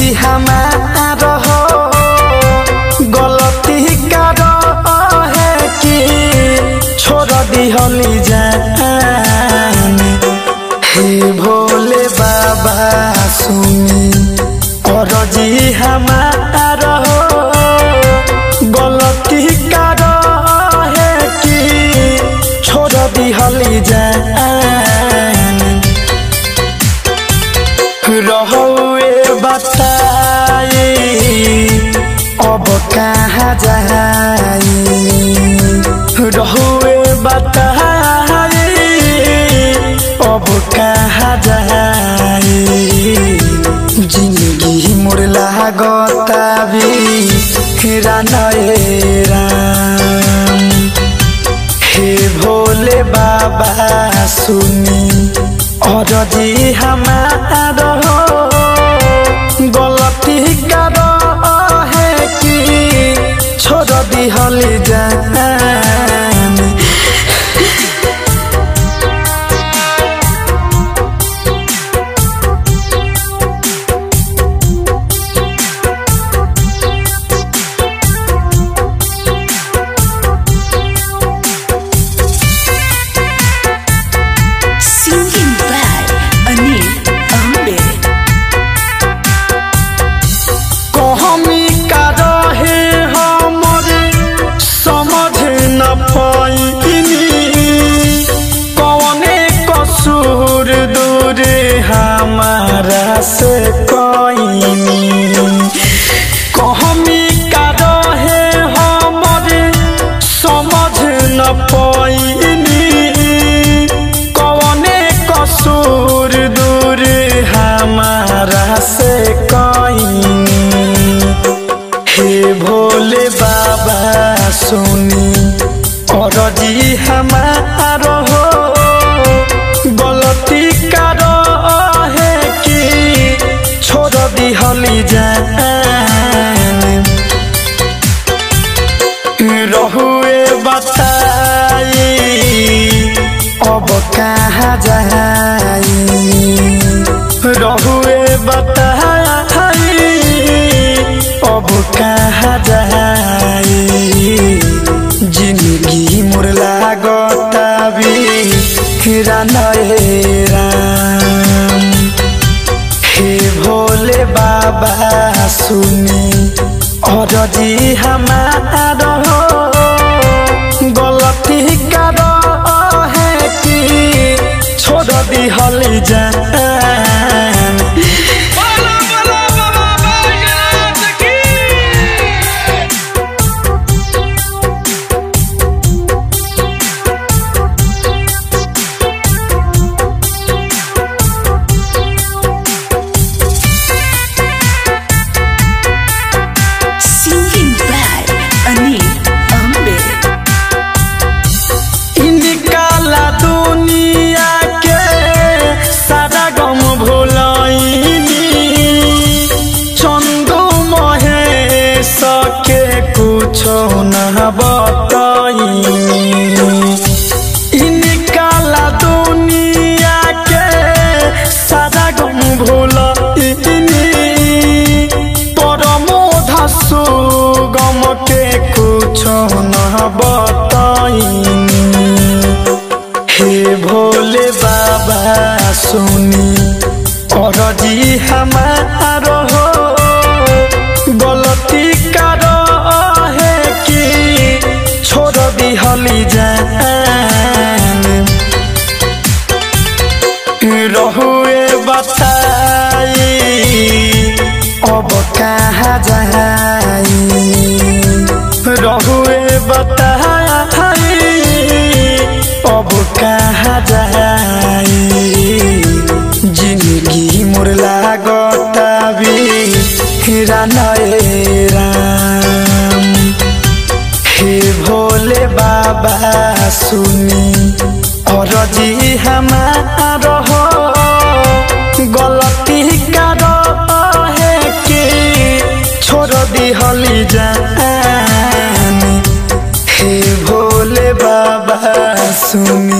हमार कहाँ जाई ज़िंदगी मोर लागता राम। हे भोले बाबा सुनी और जी हमार गलती कर छोड़ दिहली जान सुनी। और जी हमार हो, गलती कर है कि छोड़ दिहली जान रहुए बताई, अब कहाँ जाई ज़िंदगी मोर लागता हेरा नए राम। हे भोले बाबा, सुनी और जी हमार गलती कर छोड़ दिहली जान। कुछो न बताइनी हे भोले बाबा सुनी और जी हमार हो गलती कर है कि छोड़ दिहली जान रहुए बताई अब कहाँ जाई कहाँ जाई ज़िंदगी मोर लागता भी राम हे भोले बाबा सुनी और जी हमार गलती कर है कि छोड़ हे भोले बाबा, सुनी।